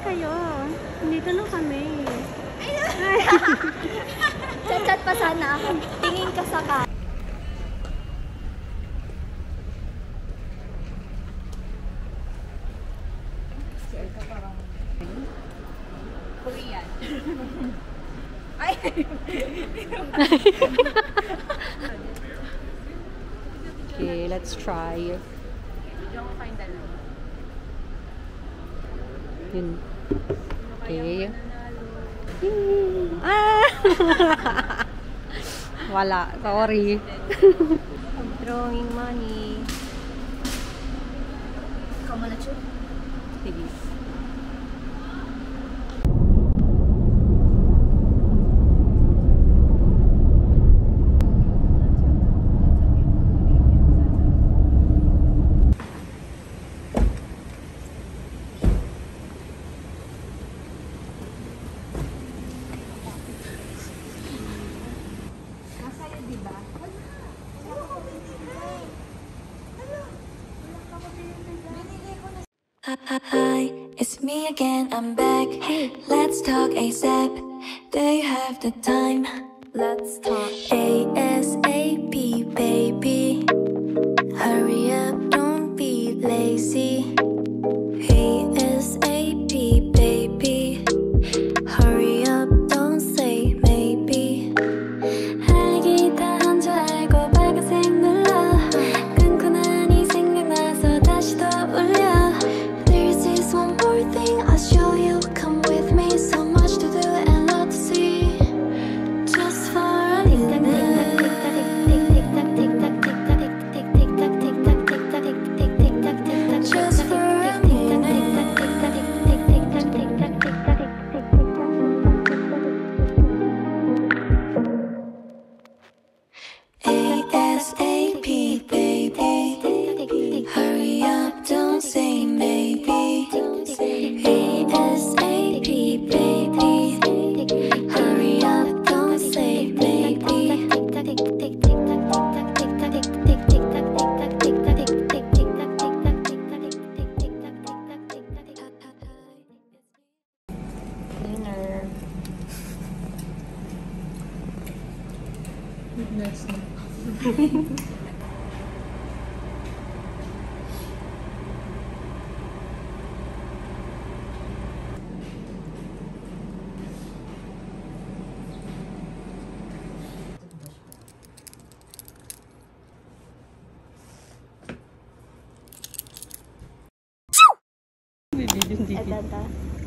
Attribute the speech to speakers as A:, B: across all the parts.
A: kayo. Nandito na kami.
B: Chat-chat pa sana ako. Tingin ka sa ka.
C: Korean.
A: Okay, let's try.
C: Yung find the line.
A: Yun. Okay. Ah! Wala. Sorry. Drawing money.
B: Ikaw mo na.
A: Sige.
D: Hi, it's me again, I'm back. Hey, let's talk ASAP. Do you have the time?
B: Let's talk.
D: ASAP, baby. Hurry up, don't be lazy. 네, 진짜. 디디디.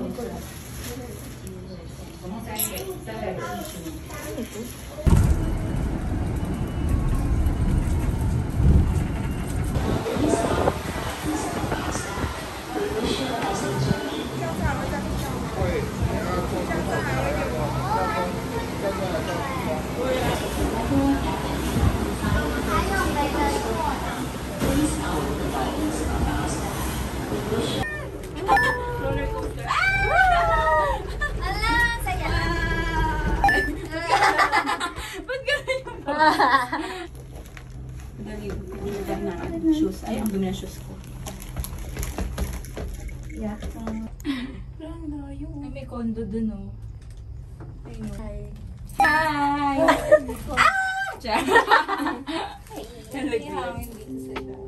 D: 我们
A: 再
B: 给，再。
E: Ay, pinagay na shoes. Ay, ang dumi ng shoes ko.
B: Yeah.
E: Na yung... Ay, may condo dun, oh. Ayun.
B: Hi.
E: Hi! ah! Char!
B: Hey,
E: Hello,
B: hangin dito sa